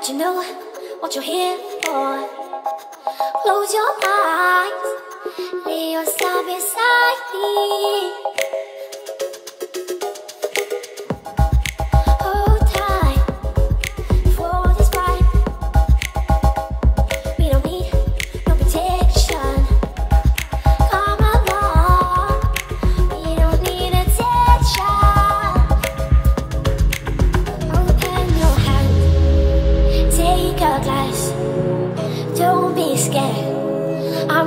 but you know what you're here for. Close your eyes, lay yourself beside me.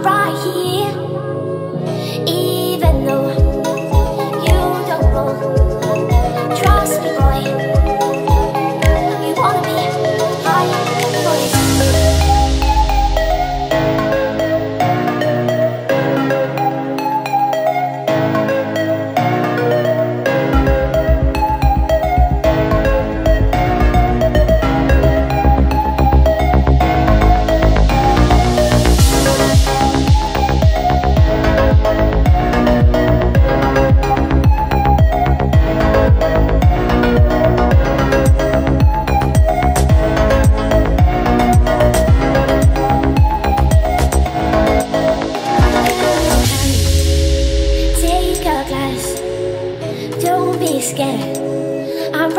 right here.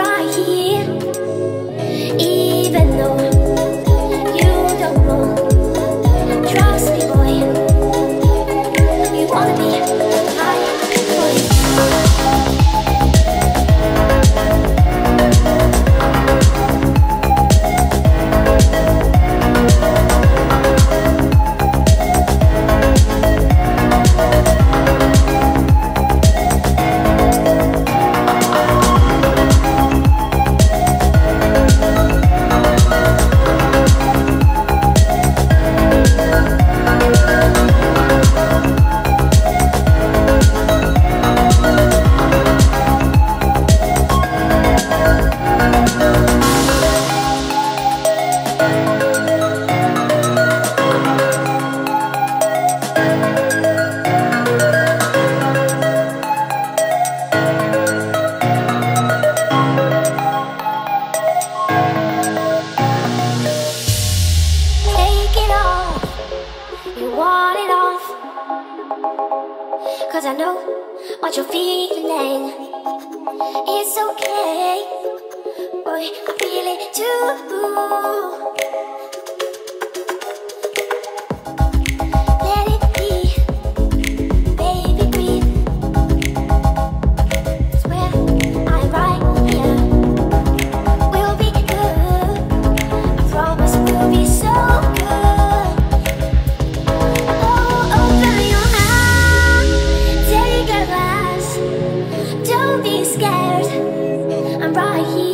crying Even though it's okay. Boy, I feel it too. be scared. I'm right here.